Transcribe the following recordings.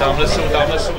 Damlası mı damlası mı?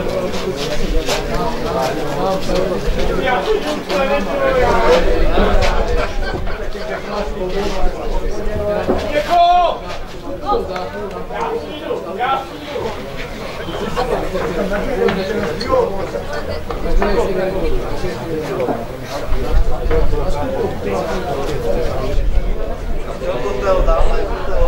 Yo he contado, estaba mal contado.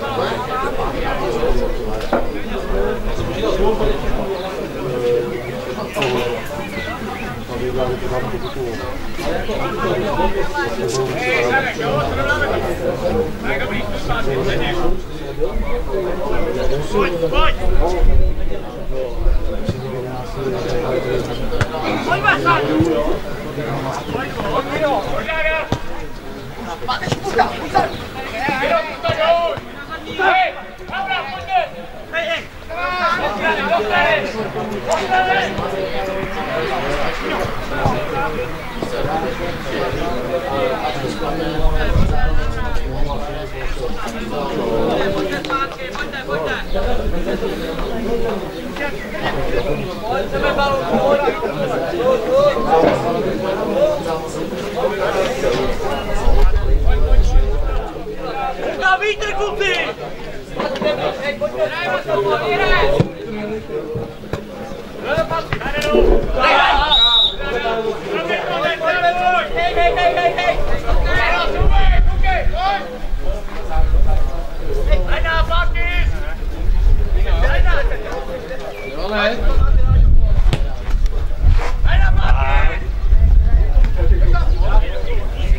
Na vítr, kluci! Hej, hej, hej, Hey, hey, in! Bijna, pak is! Bijna!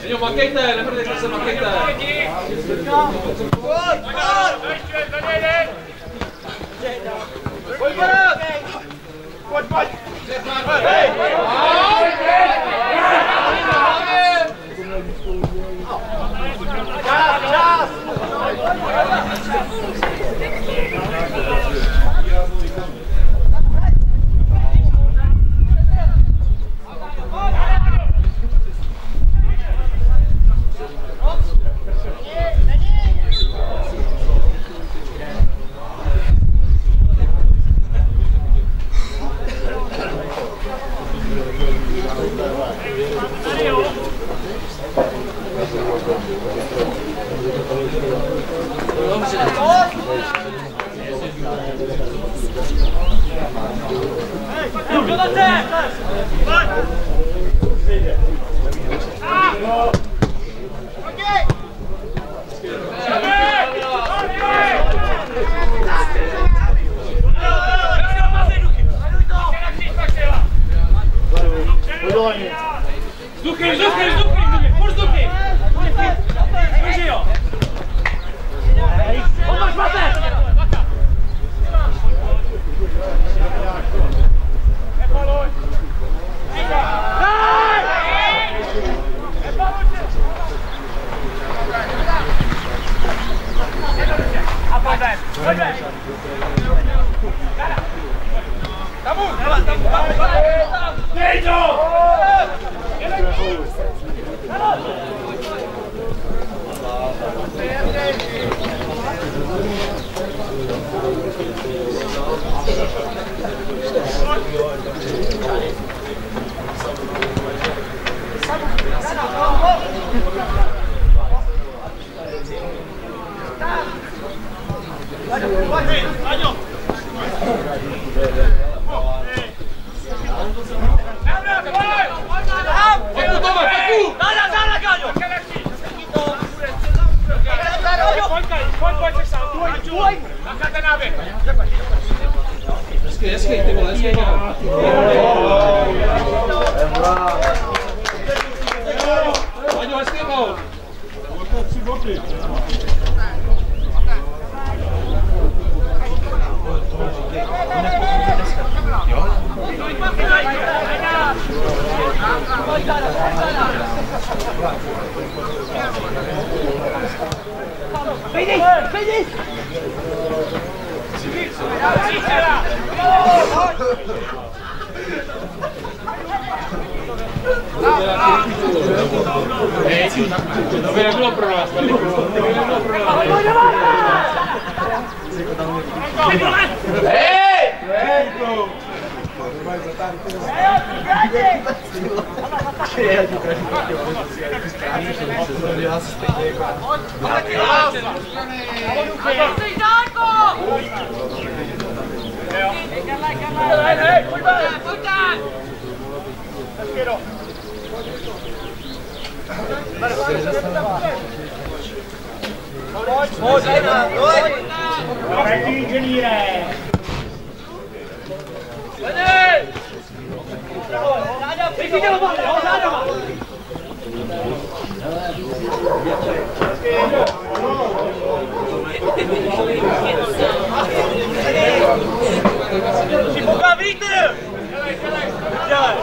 Señor, maquete, le perdí clase maquete. Pojď, pojď! Pojď, pojď! Hej! Čas, čas! Poka vítr! Simuka, vidíte! Dělej!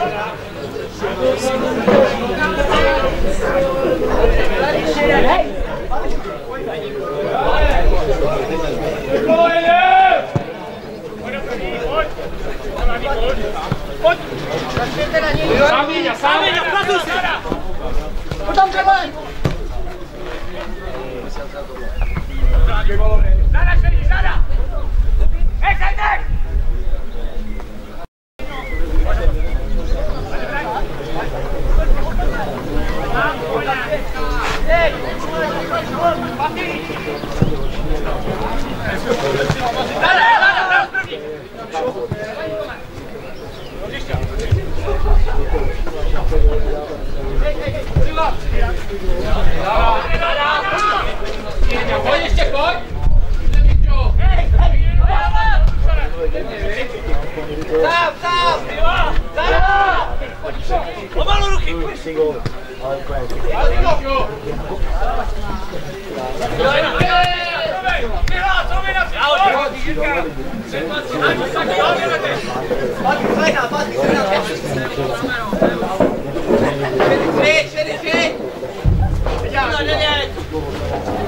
Pojď! Pojď! Sami, já sami, já pracuji! Potom třeba! Hey, hey, hey, Vedi, vedi, vedi! Vediamo, vediamo!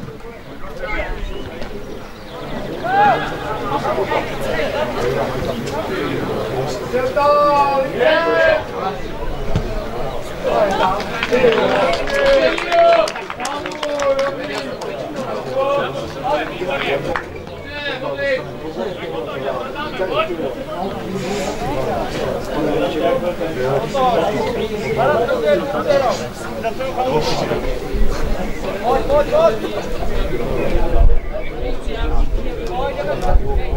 Oi, oi, oi! Obrigado.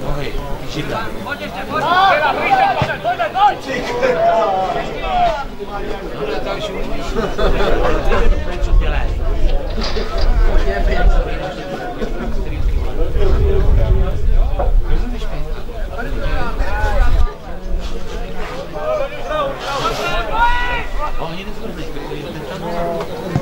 Nohy, židla. Pojď ještě, pojď! Pojď, pojď! Pojď, co dělá? Rozumíš mi? Ohni nezvrnej, protože ten tam...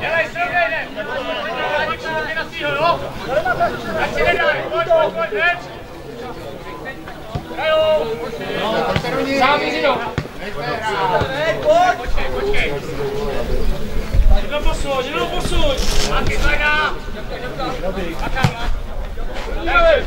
Dělej, srovnej, ne. Pojď, pojď, pojď, Jdího, jo? Tak si nedaj, pojď, pojď, pojď, hned. Hrajou. Sám Jiřino. Počkej, počkej. Jedno posuň, jedno posuň. Máky, zajná. Zajišťujem, 来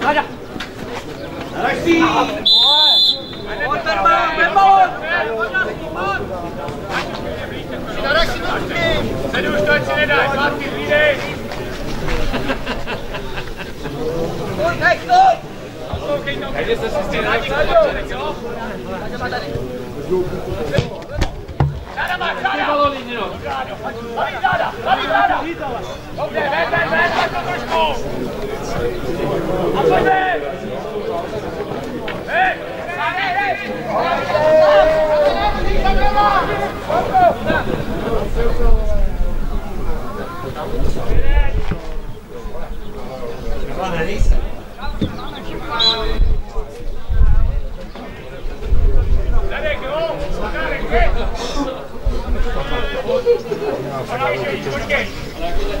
拿着 zrazujem. Pojď to, pojď to. Sedu už to, ať si nedaj. Matky, hlídej. Poslouchej to. Hejde se si s tím. jo? Záda máš, záda. Balon Jiřino. Zaví záda, zaví záda. Dobře, ven, ven, ven, to trošku. A pojď ven. Okay. Gracias.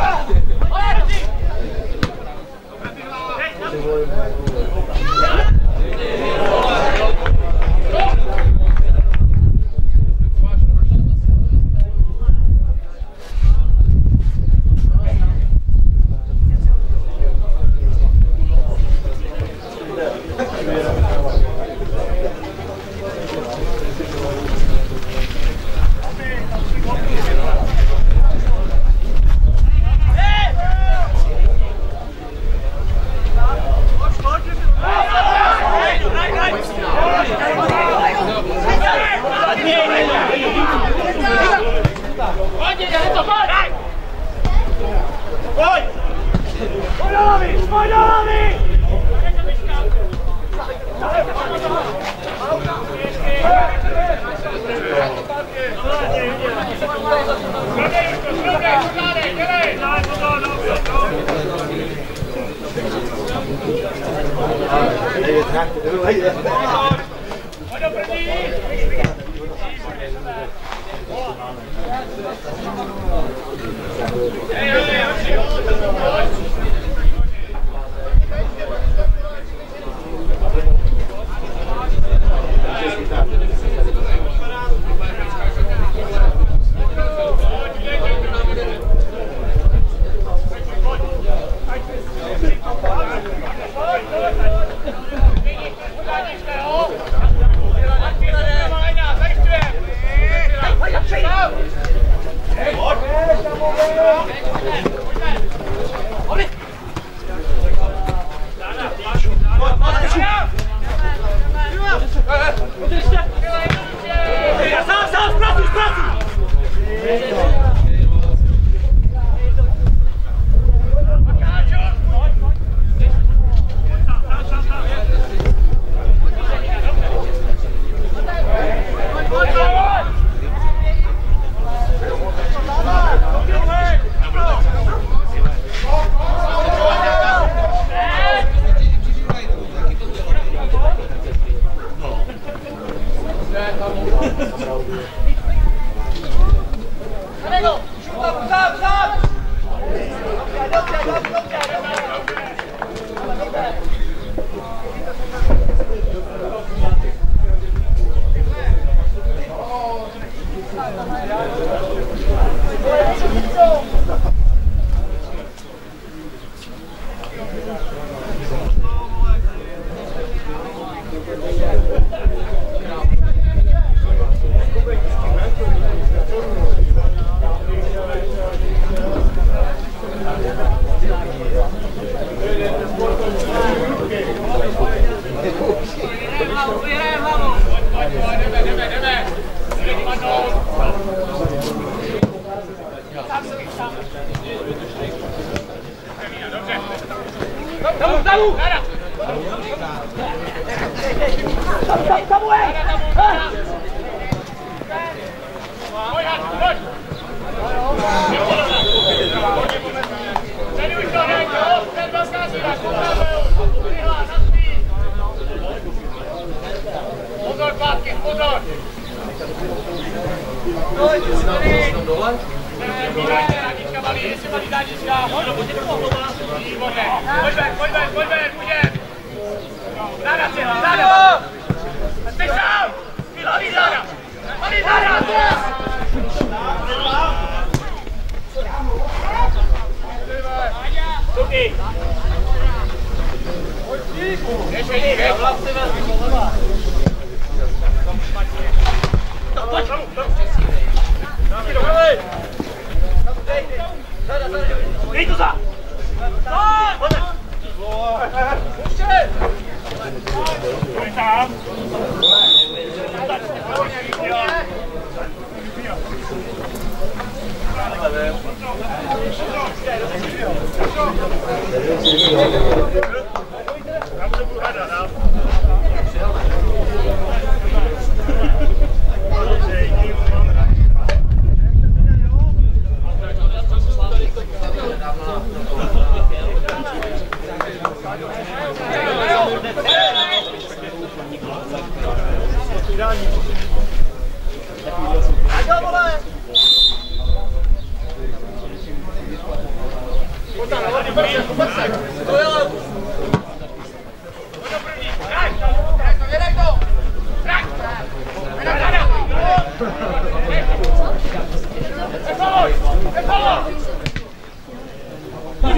Ah,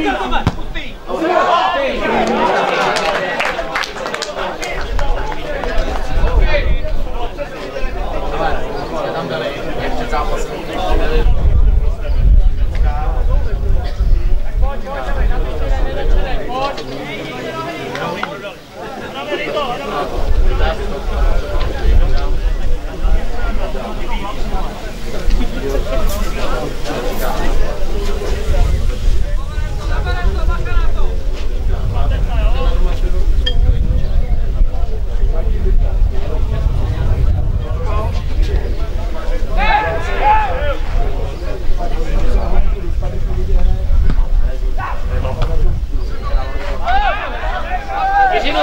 Come on! Vitória, mano.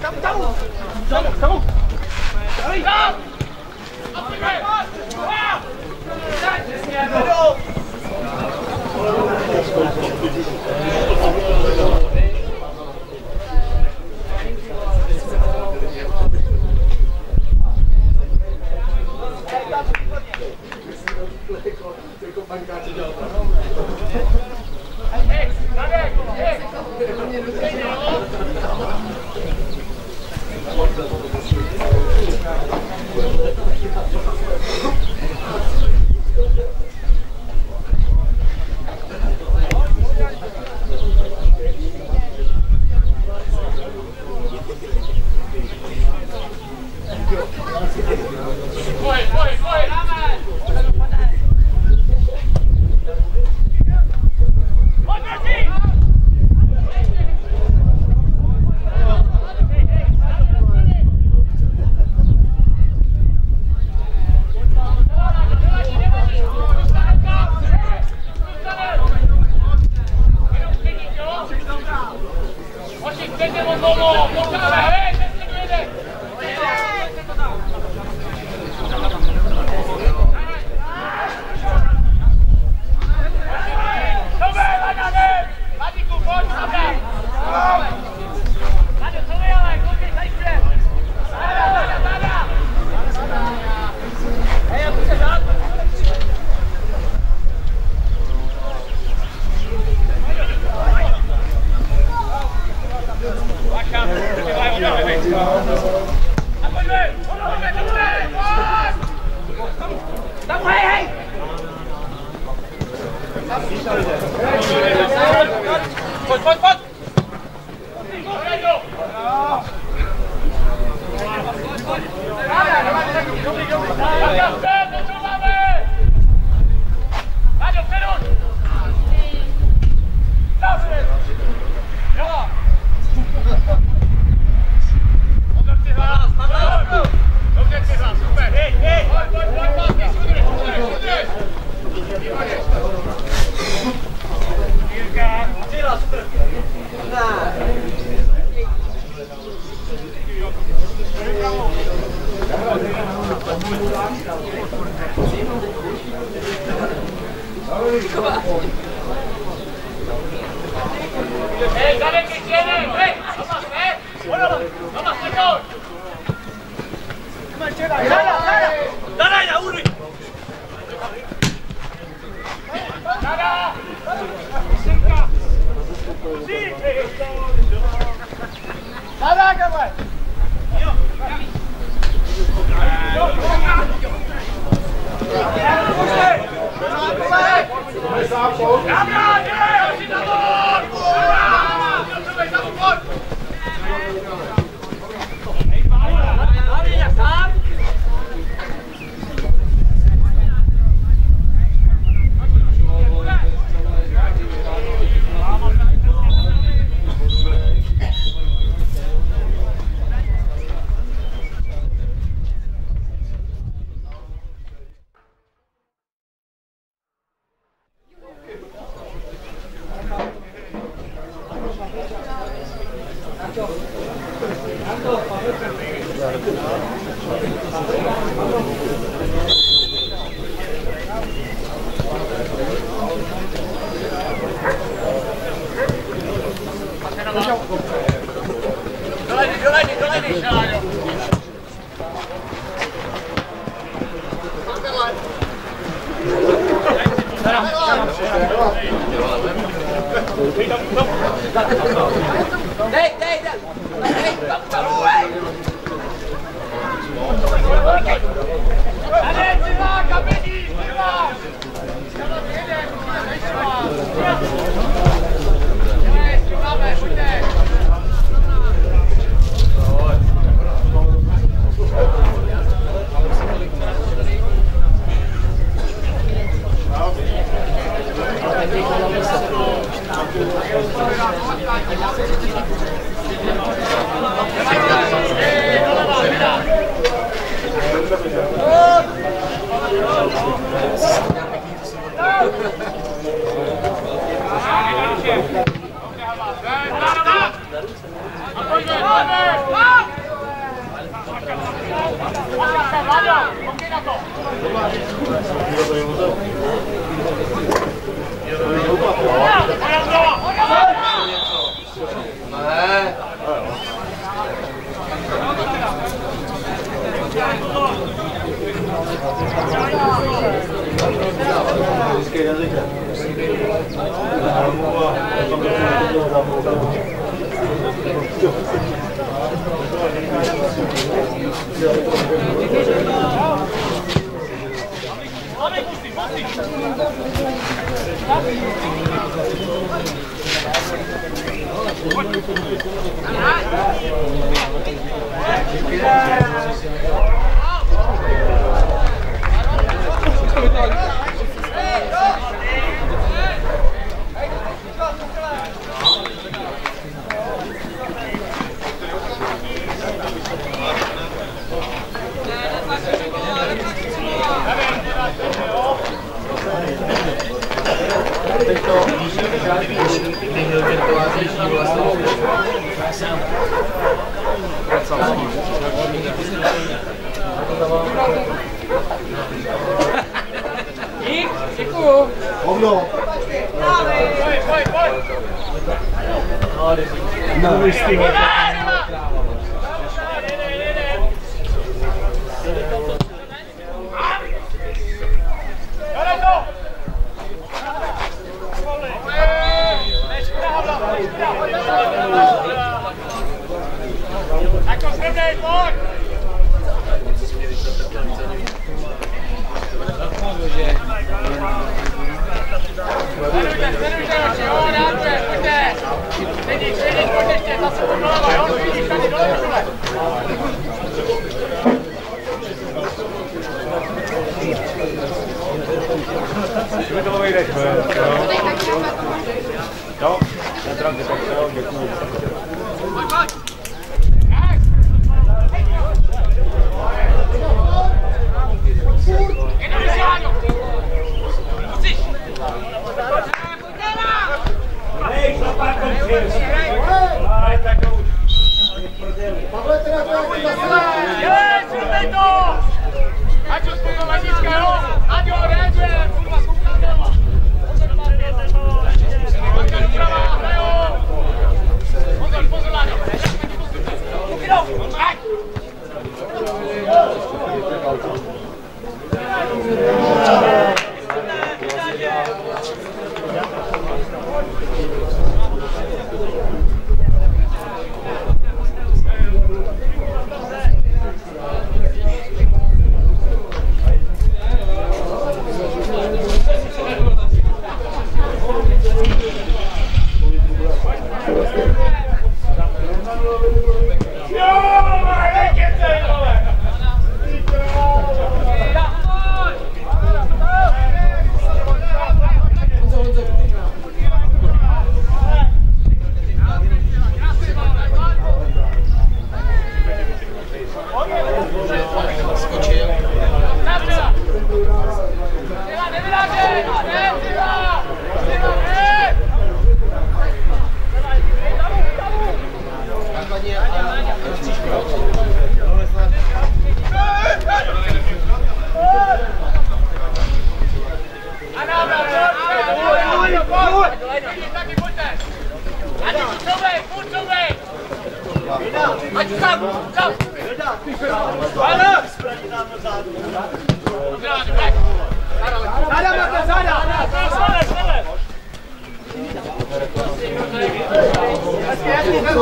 Come, come. Come, come. Hurry up. Dolej,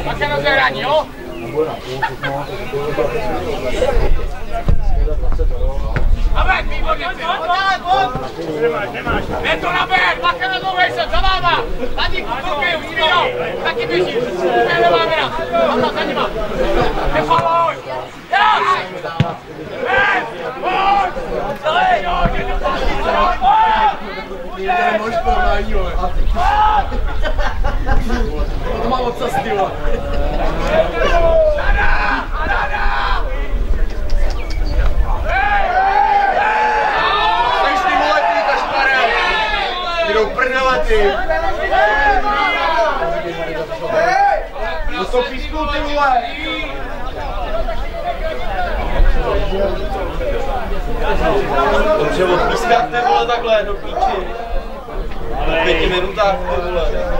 srovnáme, hezký, pojď! Hele, rychle, babo, dělej, na brdo! Dneska namluvej, pojď, pakama, pakama! Hoši, čekáme na to, jo, pojďte! Pojď! Pojď, Dema, pojď, víc, vedek, jdeme, jdeme, jdeme! Také na rozehrání, jo? Jdeme, jdeme, jdeme, pojďte! Také na rozehrání, jo? Abek, výborně, pojď, pojď! Je to na ber, bacha na dlouhej se, za váma! Ladíku, koukej, už jo, taky běží, ne, nemáme na, Pavla, za nima! Nefaluj! Jas! Ven, pojď! Celý, jo, jde do pásy, co, pojď! Půjdeš, To má ocas, ty vole. Jdou prdele, ty! No to písknou, ty vole! Dobře, odpískáte vole takhle do píči. Po pěti minutách ty vole.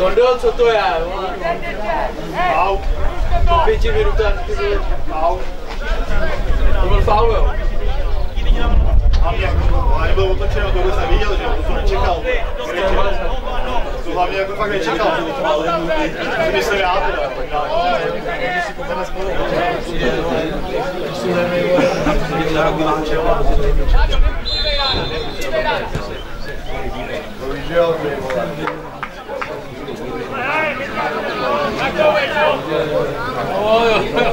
Tondo, co to je? vole? Au. Po pěti minutách, ty vole. To byl faul, jo. Hlavně, ale nebyl otočeno, tohle jsem viděl, že on to nečekal. To hlavně jako fakt nečekal. To myslím já teda. Bohužel, ty vole. 어, 어.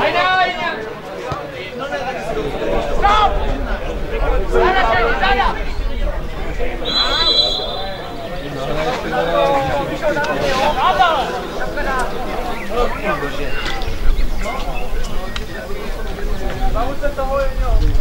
Haydi! Sada čekaj, sada! Jeden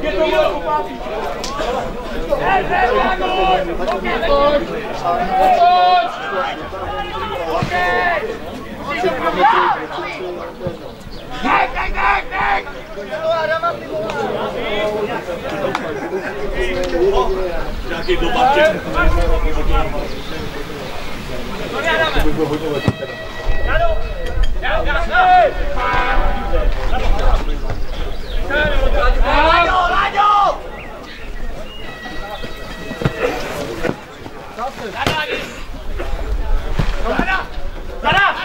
Get the look, Bobby! A už bude kancu, ale! Je to bylo Hej, hej, Januš! Okej, pojď! Pojď! Okej! Musíš upravit! Nech, nech, nech, nech! Nějaký dobaček. To nedáme! Jadu! Jadu, hej! Láďo, Láďo! Dada, Dada, Dada!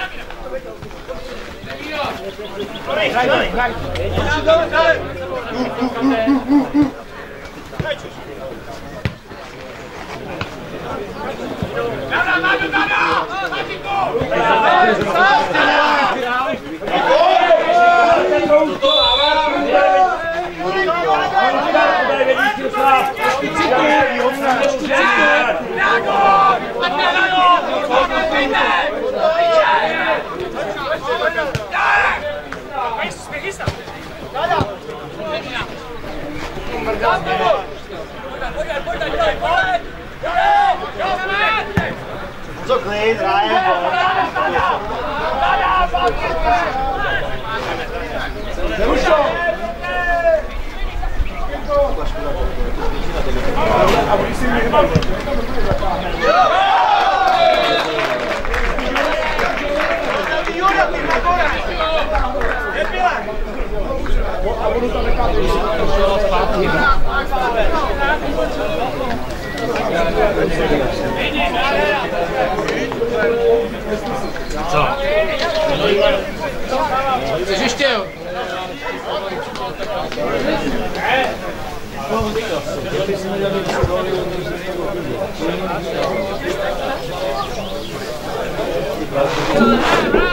Magico! Pojď! Jo, jo, hned! Co klid, hraje. Chceš ještě jo? Váďo, Váďo, Váďo, hned tam sám. A co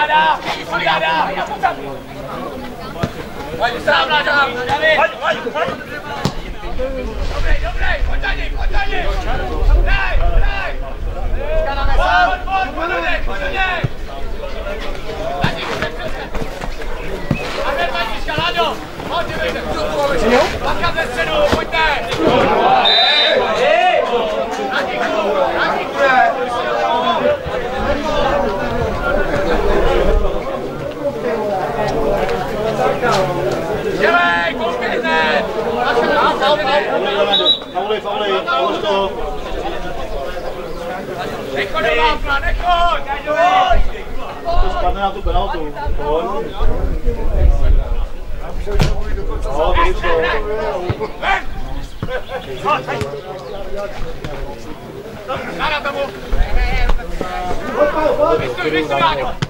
Dada, pojď Dada, já pojď tam! Pojď sám, Dada, David! Dobrý, dobrý, pojď za ní, pojď za ní! Dej, dej! Pojď, pojď, pojď do něj, pojď do něj! Dadi, A hned Vanička, Lado! Pojď, dívejte! Bacha ze středu, pojďte! Radíku, Radíku! Dělej, koukejte! Bacha, faul, faul! Fauli, fauli, fauli z toho. Nechoď do vápna, nechoď! To spadne na tu penaltu. Pojď. No, vidíš to. Ven! Nara tomu! Vystuj, vystuj, Áňo!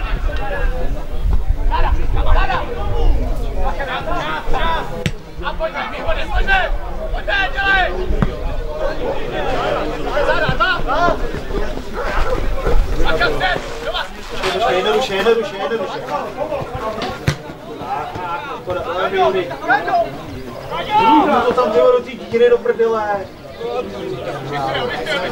Jednoduše, jednoduše, jednoduše. To tam dělo do té díry do prdele. Vystyl, vystyl,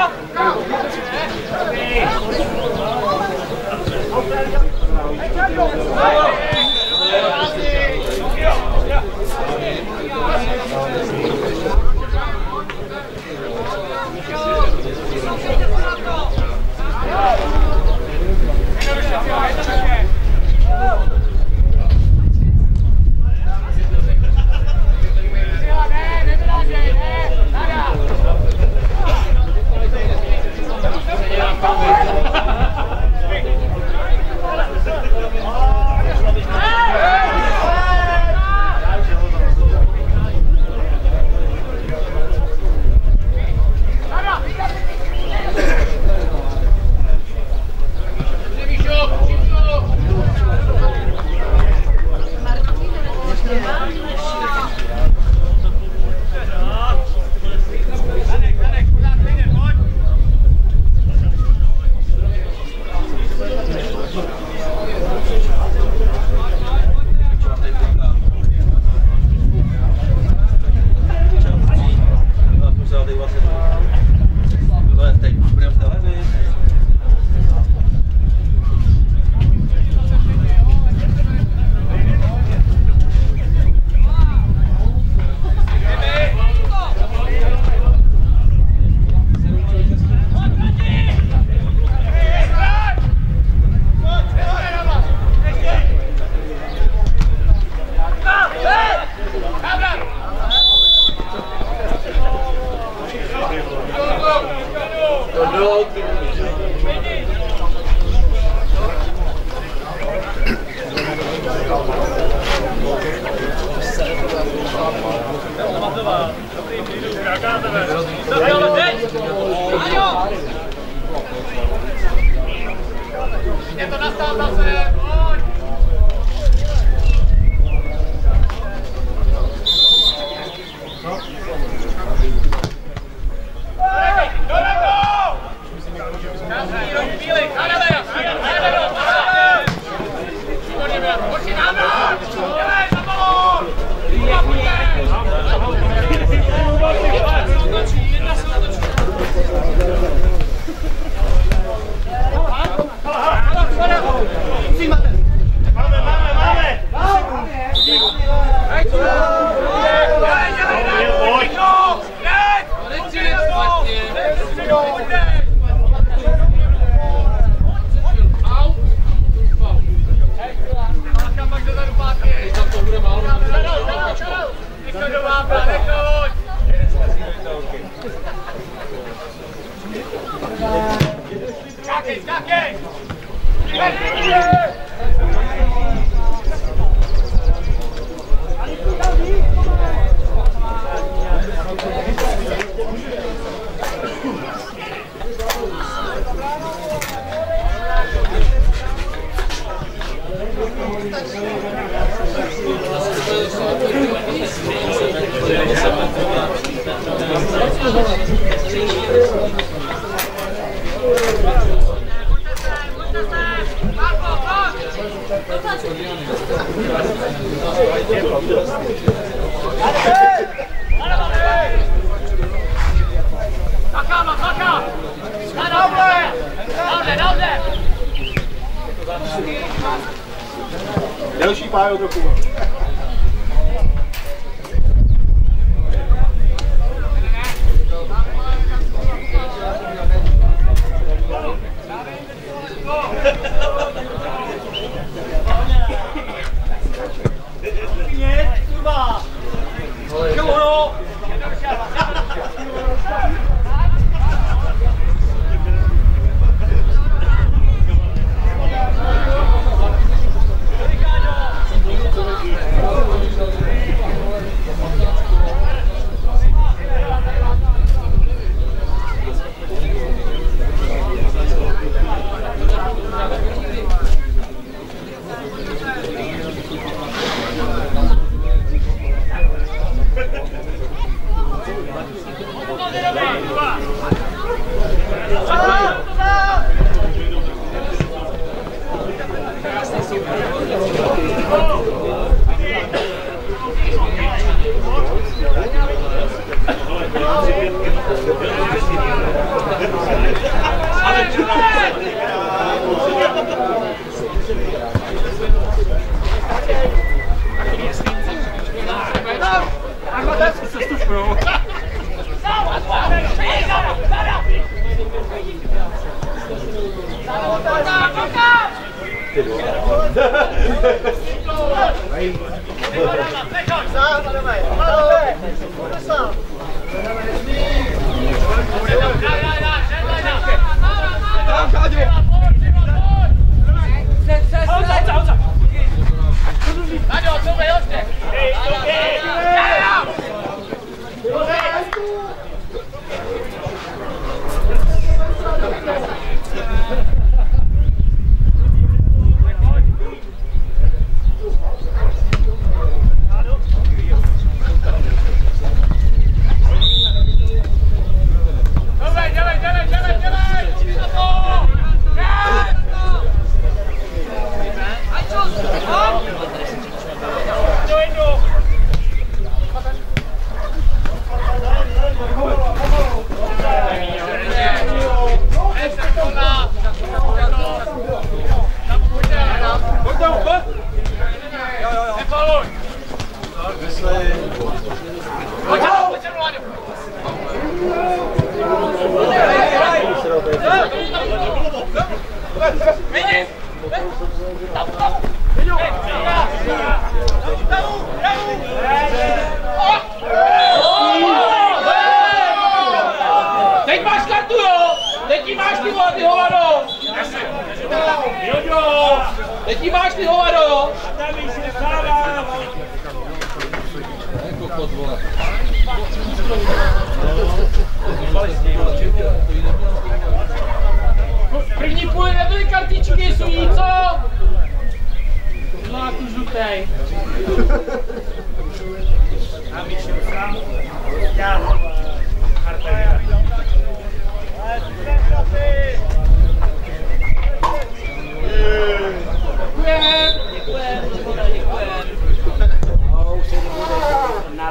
Hey, Charlie!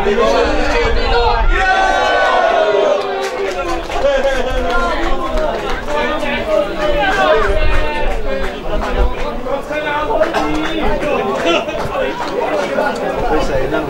Obrigado. Neyse eğlen.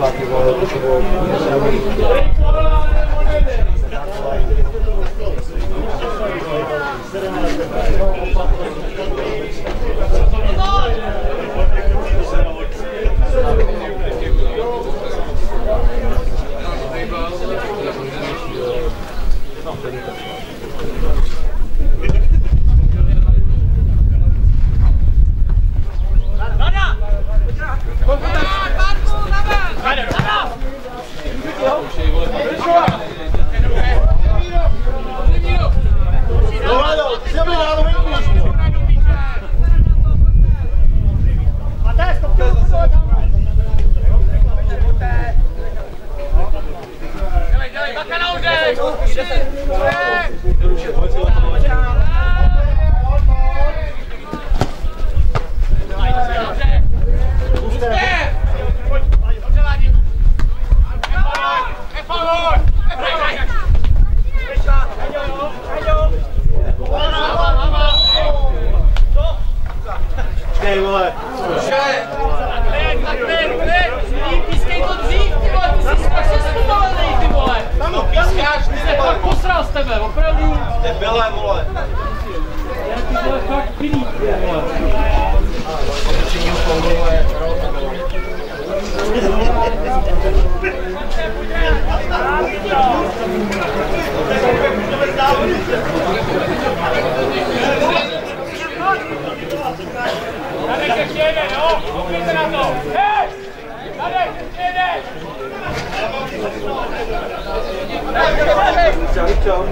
Čau.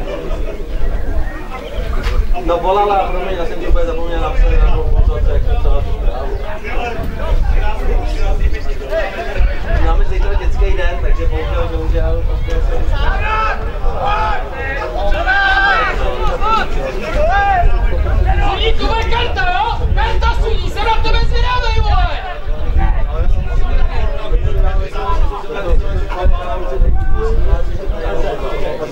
No volala, promiň, já jsem ti úplně zapomněl napsat na tom pozorce, jak napsala tu zprávu. Máme zítra dětský den, takže bohužel, bohužel, prostě jsem... Suní, to bude karta, jo? Karta suní, jsem na tebe zvědavej, vole!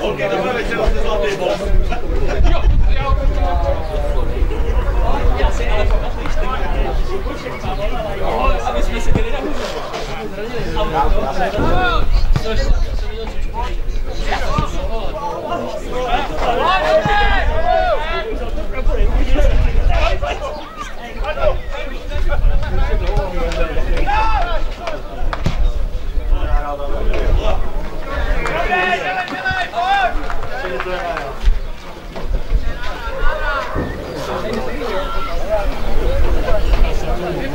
Ok, demain, les séances de santé, bon.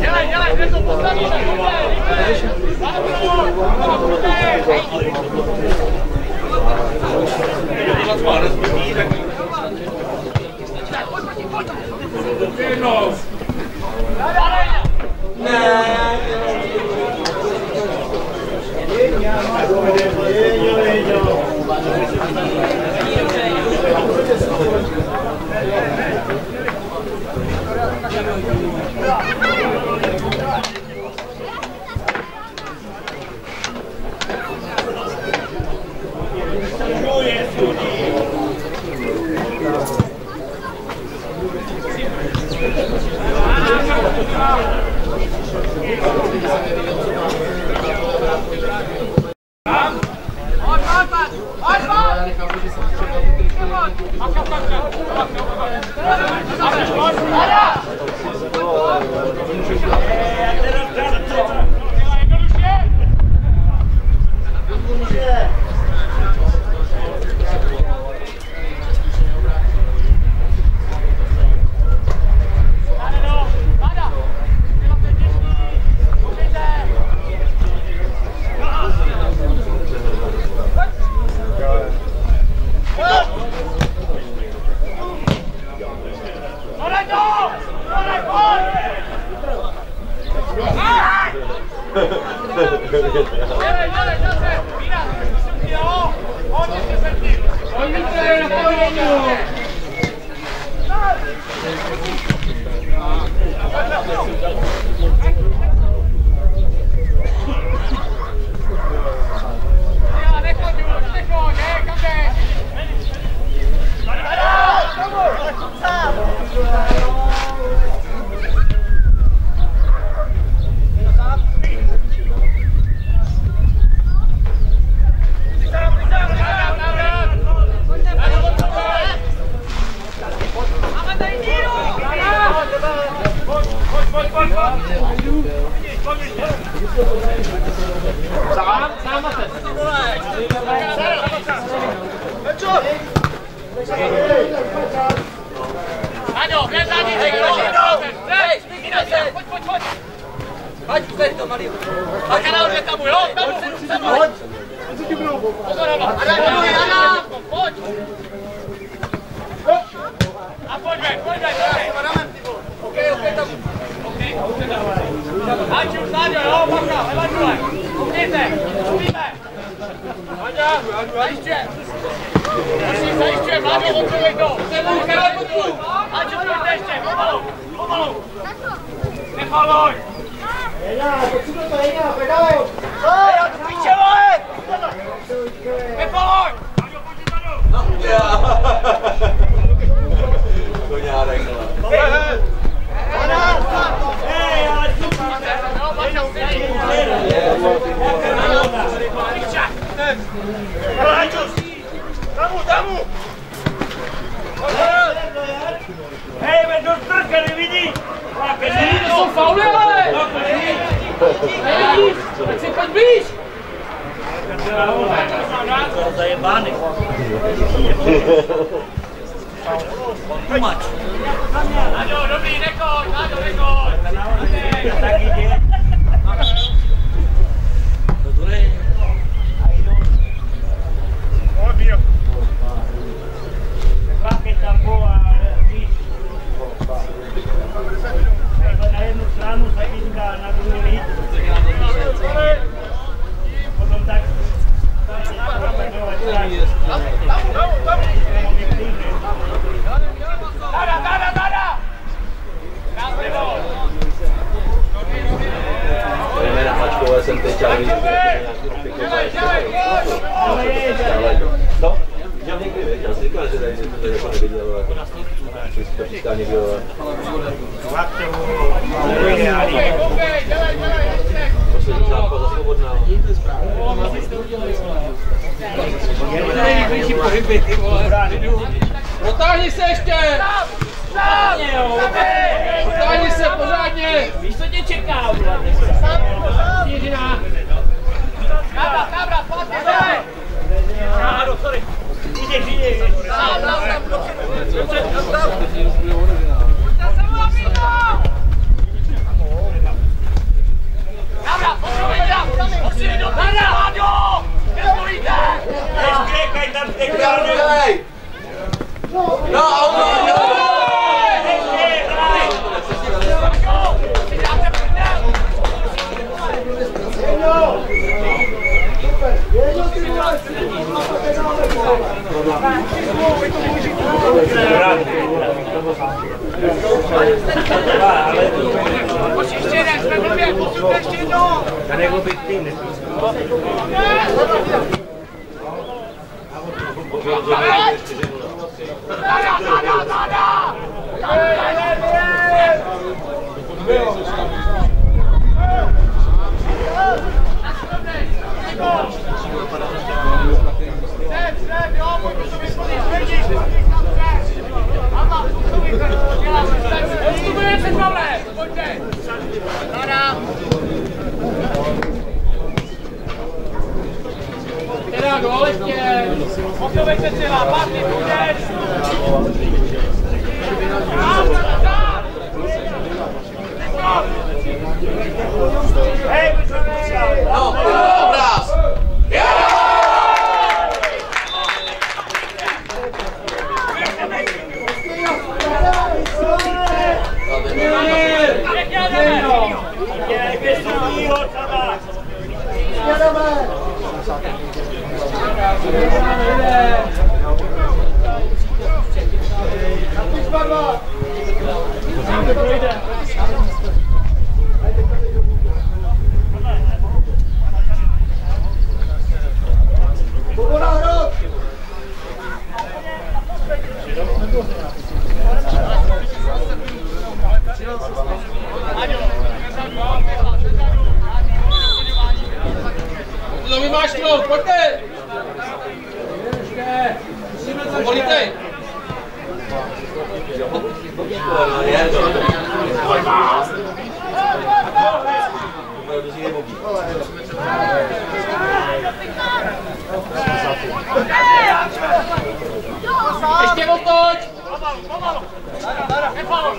Dělej, dělej, kde to postavíš, rychle, rychle! Tak pojď proti, pojď! Yeah. Pojďte, pojďte! Volíte! Ještě otoč! Pomalu, pomalu! Nepal!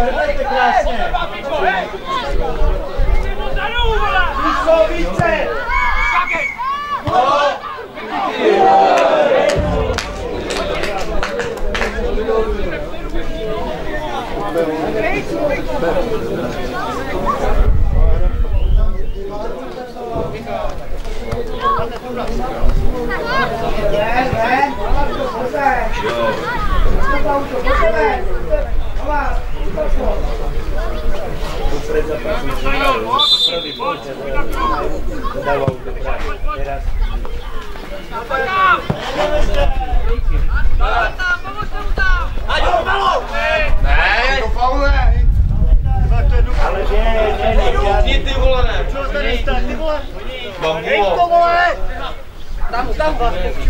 Dajte krásně. Vyšlo více. Ne, ne, ne, ne, ne, ne, ne, ne, ne, ne, Vamos, vamos, Vou vamos logo vamos prato. Vamos tentar! Adiós, vamos É, vamos falo, vamos Niente vamos ne. vamos işte vamos Bak vamos Tam vamos bak.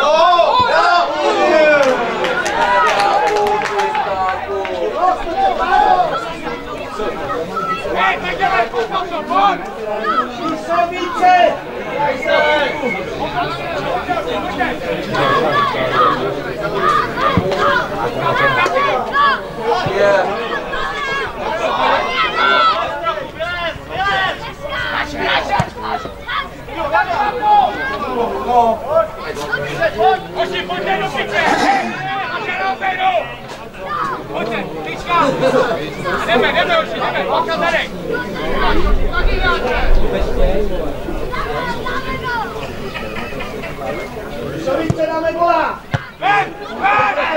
Oh! Jít dole, Nezalejzej z toho! Hej, tak jdeme, pojď, pojď, pojď! Hoši, pojďte do piče! Pojďte do opěru! Pojďte, tyčka! Jdeme, jdeme, hoši, jdeme, pojďte tady! Ven, ven!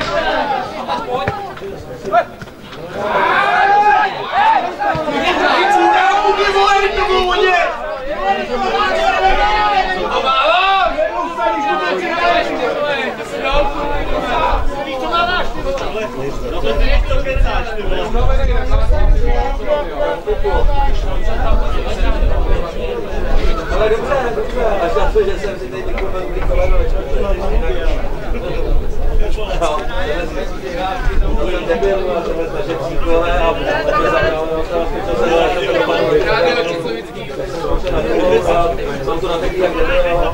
Ale dobře, dobře. Až na to, že jsem si teď jako velký koleno No, to jsem debil, a jsem ve snažil příkole a také zahrál na to, co se dá, to dopadlo. Mám to na taky jak debil,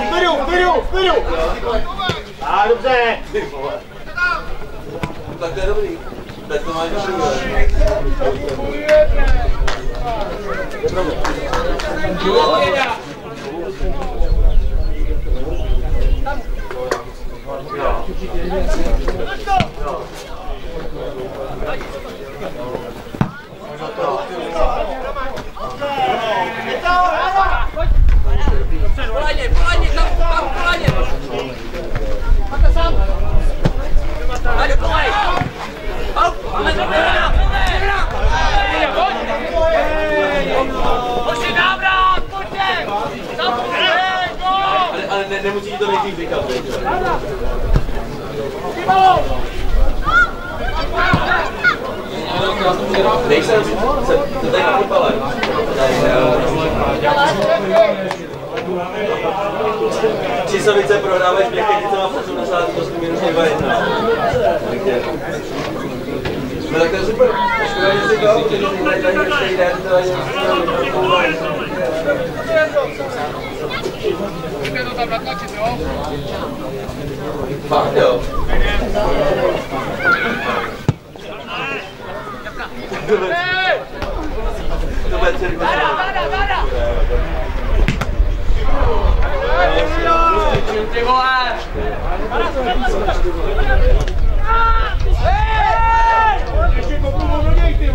vpěru, vpěru, vpěru! A dobře. Tak to je dobrý. Tak to máš Poladně, poladně, tam, tam, poladně! Máte sám! Ajde, polaj! Hop, ale to Mirana! Mirana! Hoši, návrat, pojďte! Tam, hej, go! Ale, ale ne, nemusíš to nejdřív říkat. viď? Nejsem, jsem to tady na fotbale. Čísovice prohrávají s Pěcheticema v 88 minus 2-1. No tak to je super. Škoda, že si to, že si tady tady ještě den, to Můžete to tam natlačit, jo? Fakt jo. To bude celý! Ty!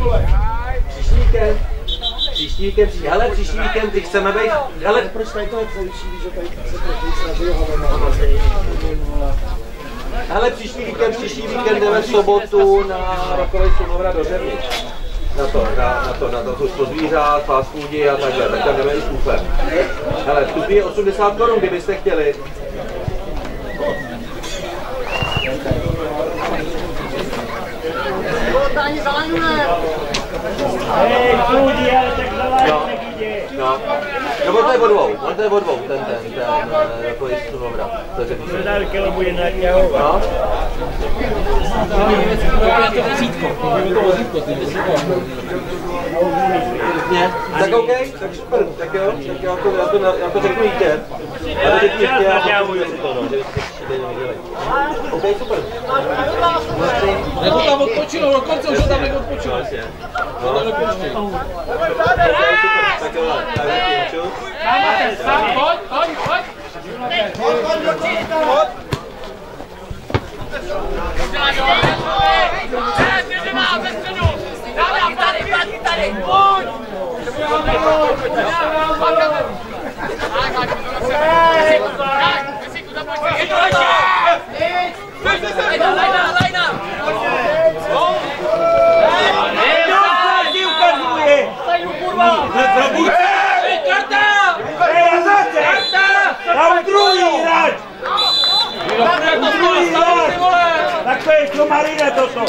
Příští víkend. Příští víkend, hele, příští víkend, ty chceme být, hele, Proč tady to je přeruší, že tady se proti snaží ho hele, příští víkend, příští víkend jdeme v sobotu na Rokovej Sumovra do Řevnic. Na to, na, na to, na to, to, to zvířat, fast foodi a takhle, tak tam jdeme i s kufem. Hele, vstupy je 80 korun, kdybyste chtěli. No, no. Nebo to je o dvou, on to je o dvou, ten, ten, ten, eh, jako jestli to dobrá. To je řekl. No. Ne, tak OK, tak super, tak jo, tak já to, já to, já to řeknu jítě. Já to řeknu jítě a já si to, no, že byste si to neviděli. OK? být super. Jako tam odpočinu, dokonce už ho tam neodpočinu. No, to je super. Tak jo, tak zatím, čus. Pojď, pojď, pojď. Tady, tady, tady. Pojď. Lajna, šumarine toto.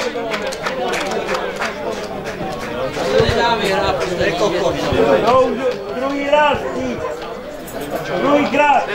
No, už druhý raz, ty. Lui grazie!